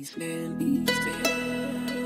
East End, East End.